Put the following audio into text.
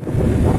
you